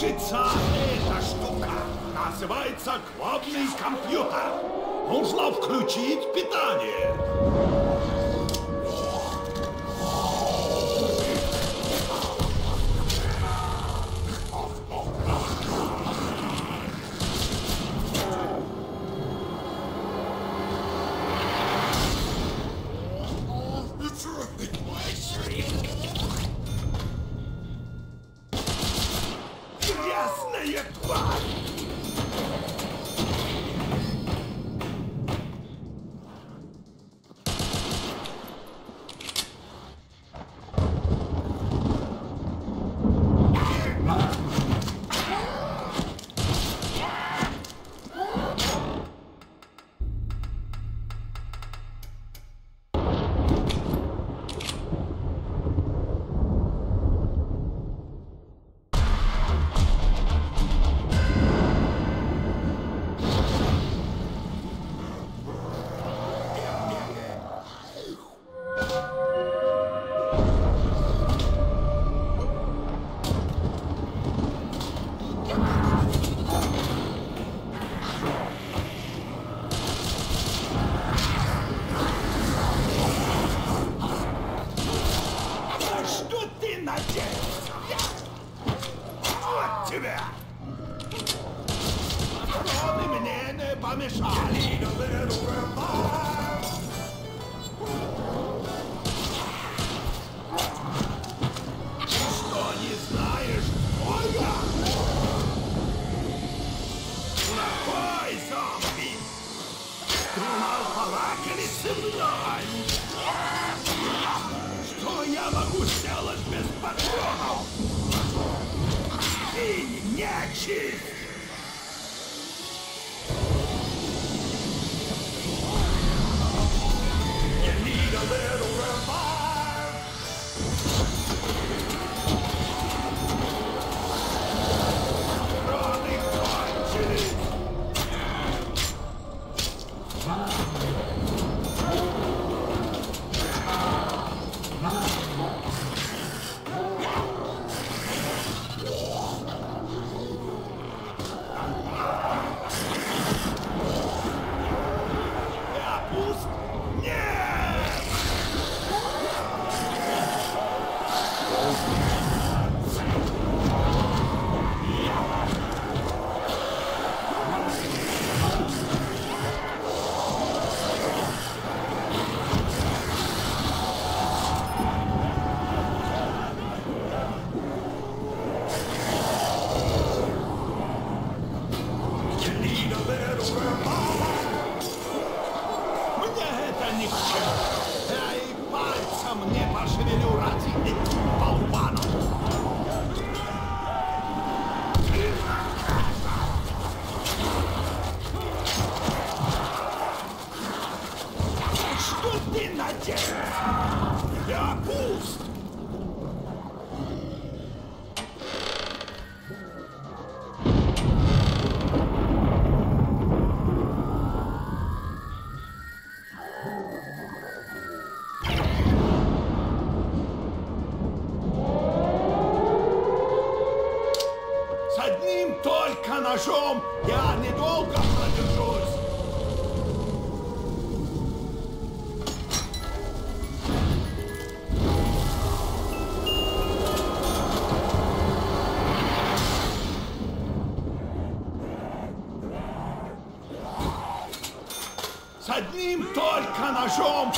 движется эта штука. Называется главный компьютер. Нужно включить питание. одним только ножом.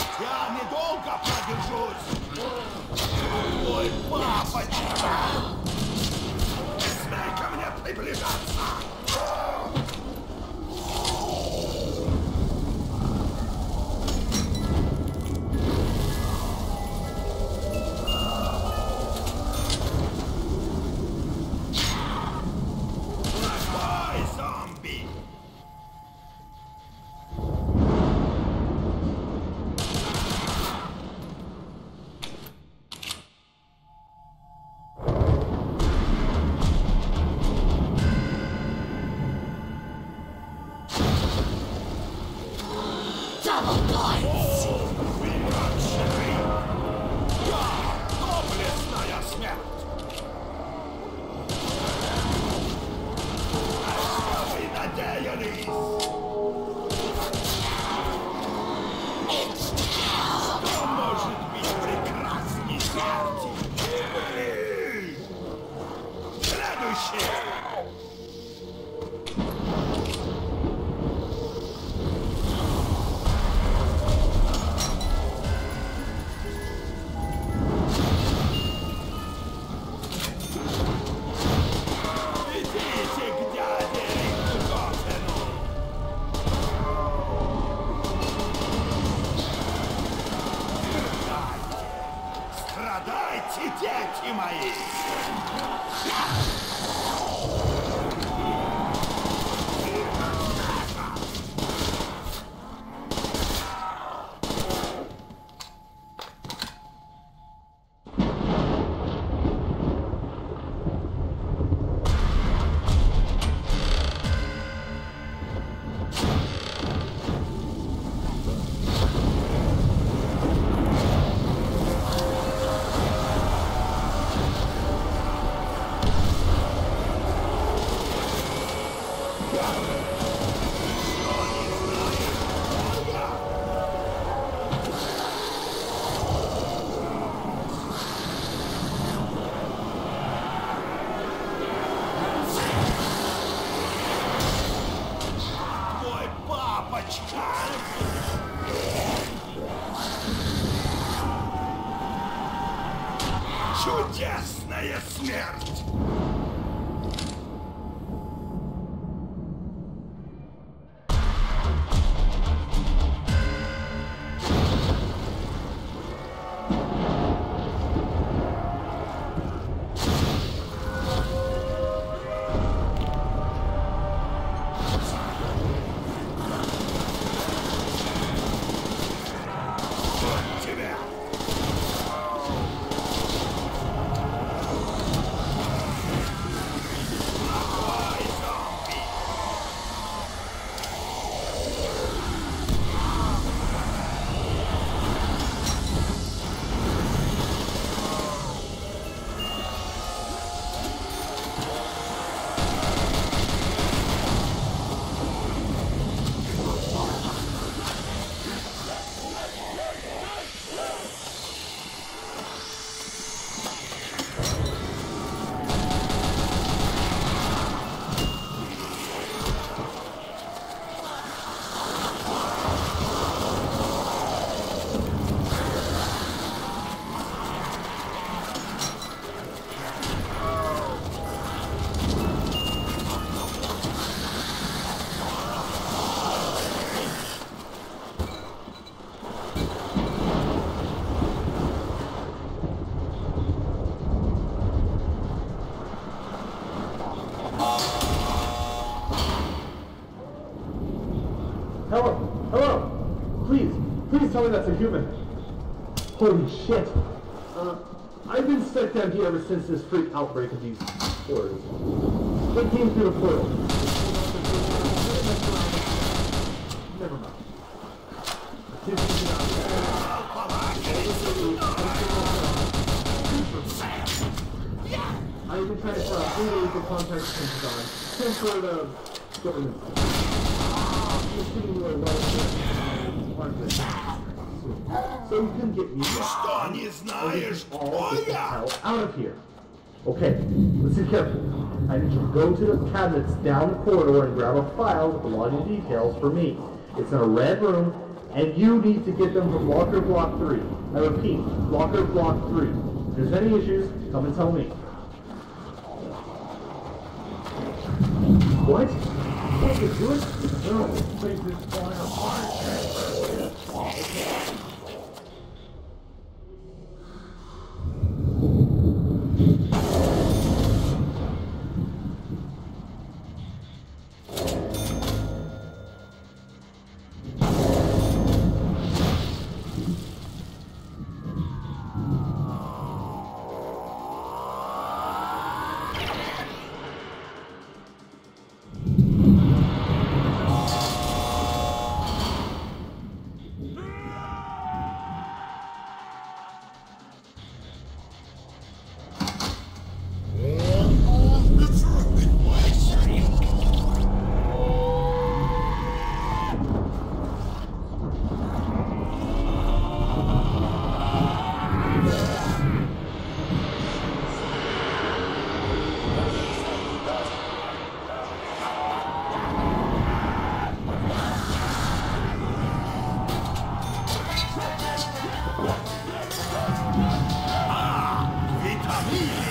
That's a human. Holy shit. Uh, I've been stuck down here ever since this freak outbreak of these horrors. They came through the portal. Never mind. I've been trying to set up three ways to contact Pentagon. Some sort of government. Just giving you a well part of it so you can get me out of here. Okay, listen carefully. I need you to go to the cabinets down the corridor and grab a file with the login details for me. It's in a red room, and you need to get them from locker block 3. I repeat, locker block 3. If there's any issues, come and tell me. What? Can't it? No, please, Yahoo!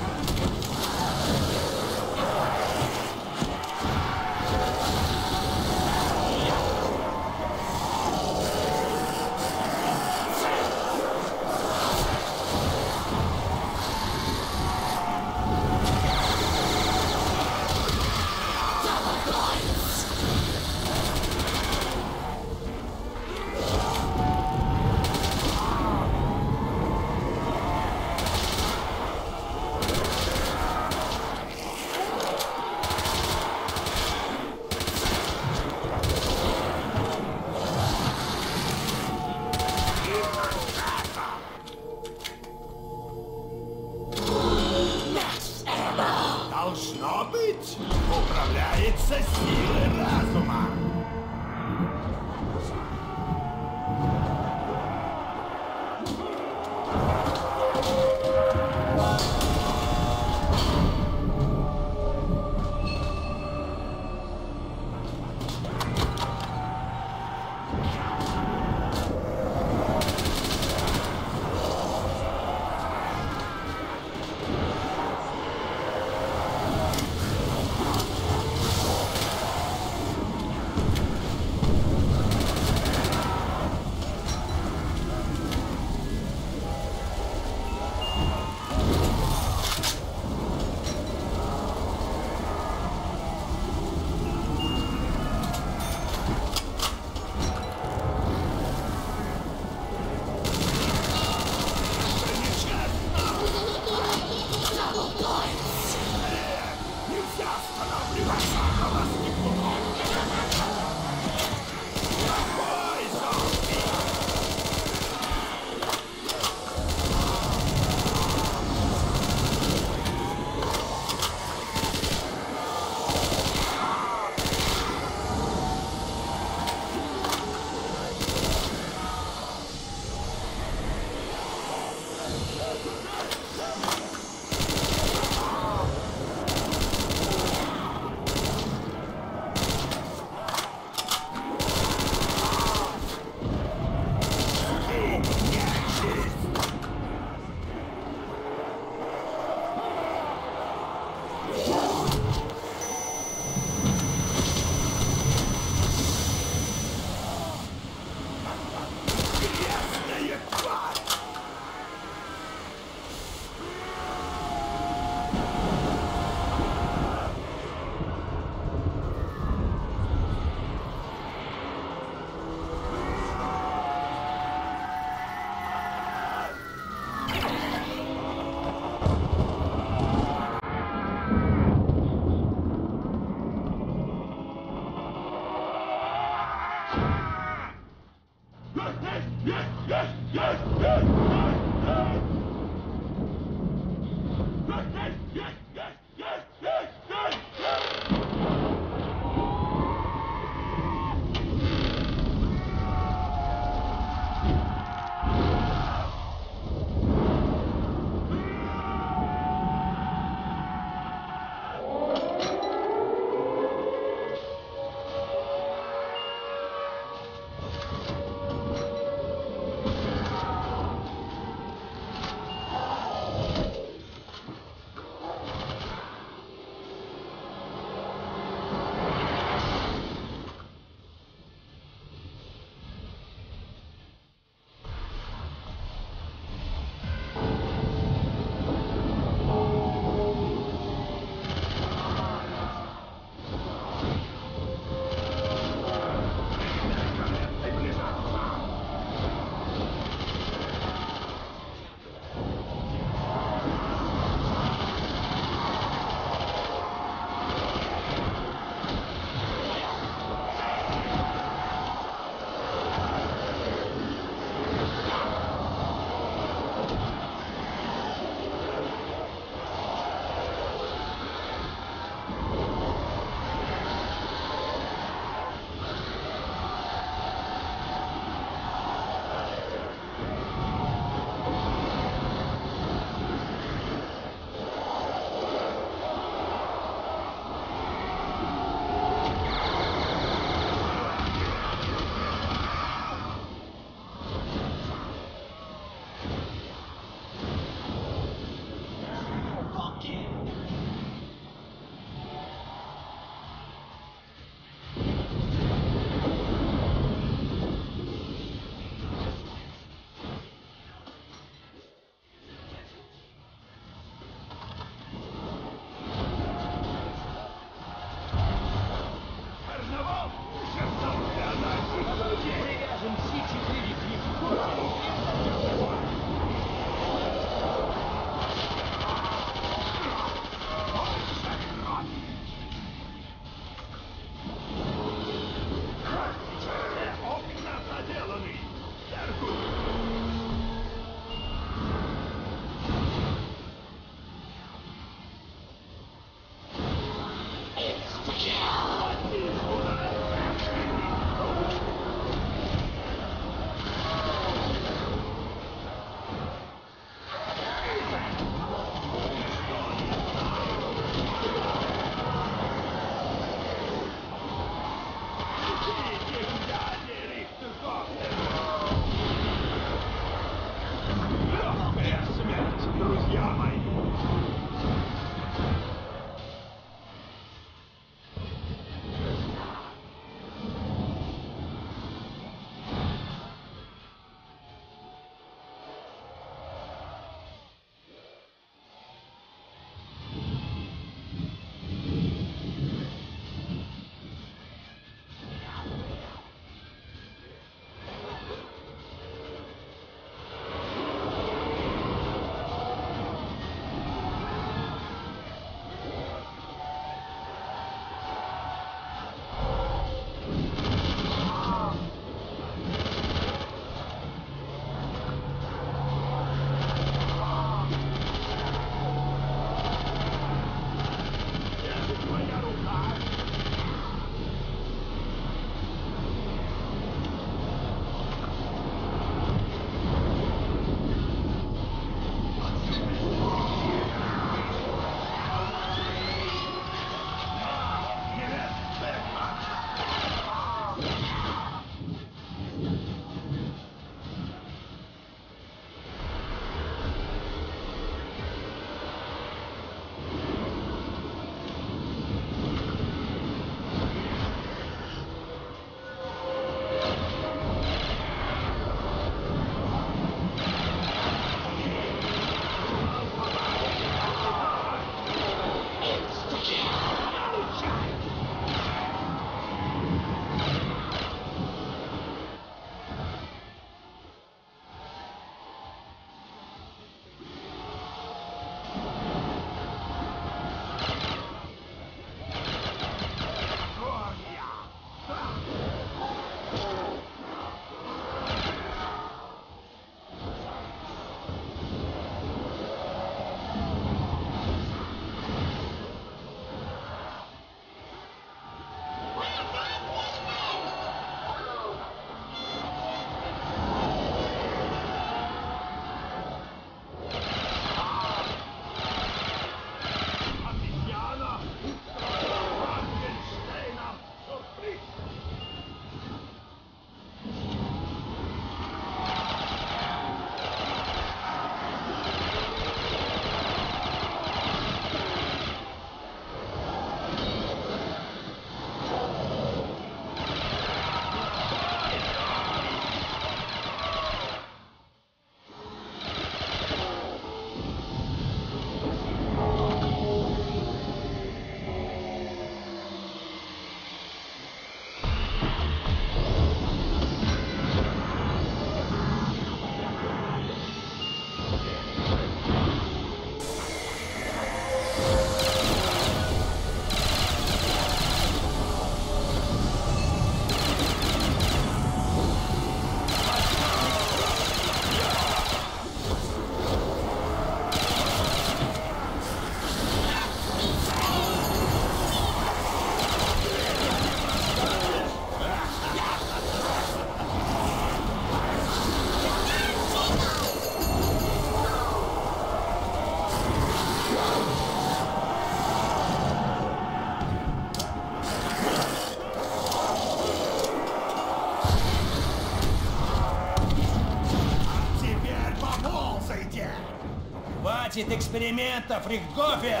Хватит экспериментов, Рихтгофер!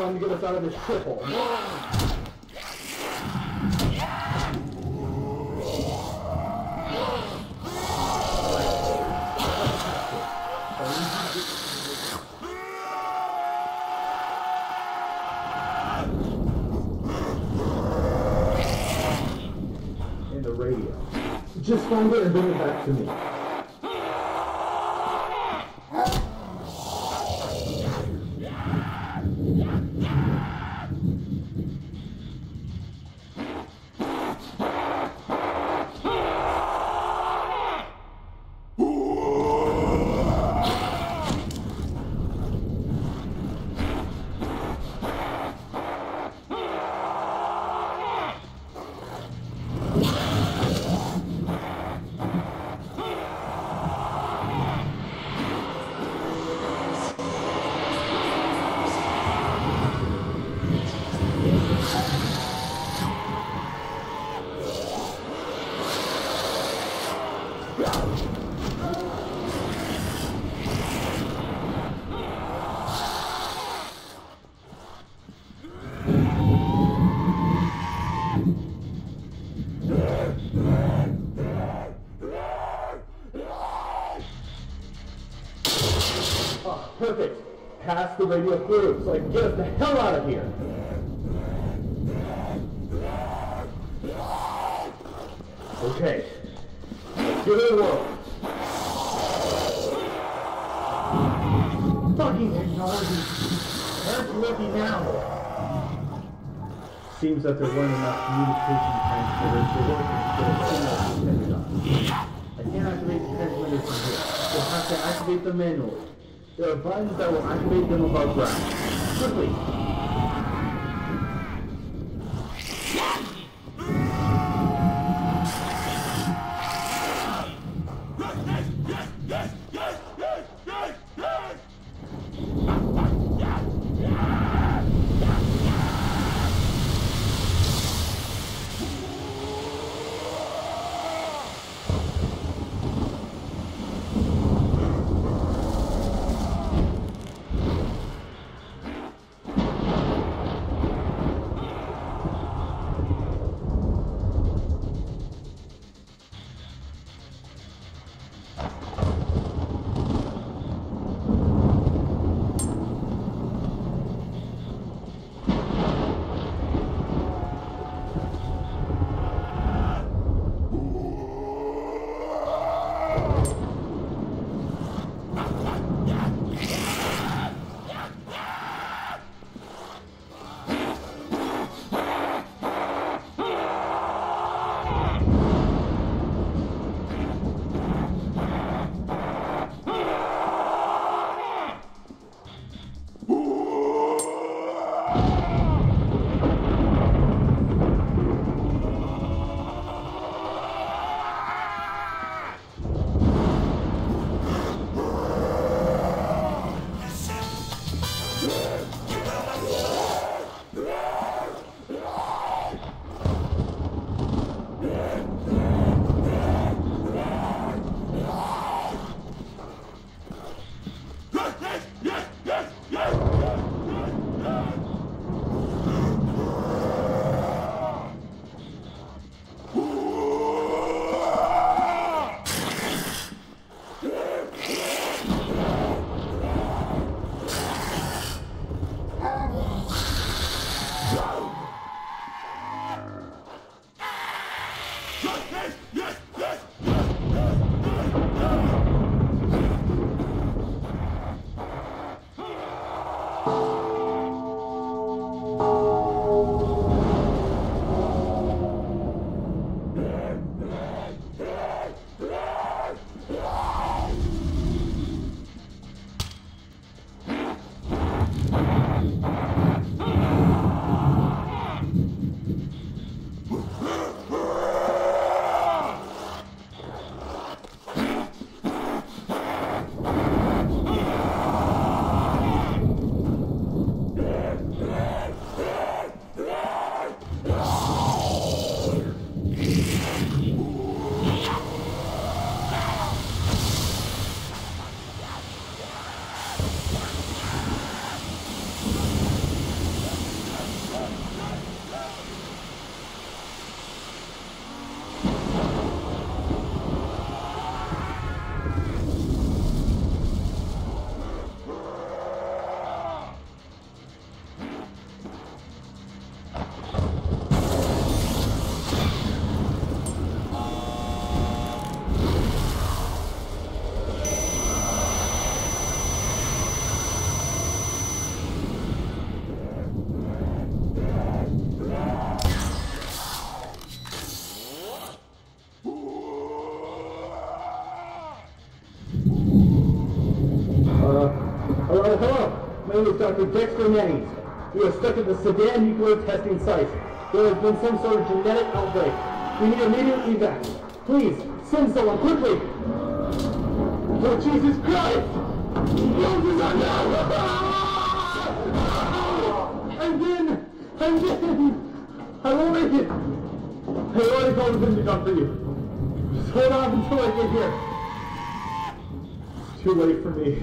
trying to get us out of this shithole. just find it and bring it back to me. Radio through so I can get us the hell out of here. Okay. Let's give it a whirl. Fucking technology. Where's Ricky now? Seems that there weren't enough communication transmitters to work to get a signal to Pentagon. I can't activate the transmitters from here. You'll have to activate them manually. There are buttons that will activate them above ground. Quickly! Is Dr. Dexter Mannings. We are stuck at the Sedan nuclear testing site. There has been some sort of genetic outbreak. We need immediate evac. Please, send someone quickly. Oh, Jesus Christ! Moses, I know! And then, and then, I won't make it. I already called the Vintage on for you. Just hold on until I get here. It's too late for me.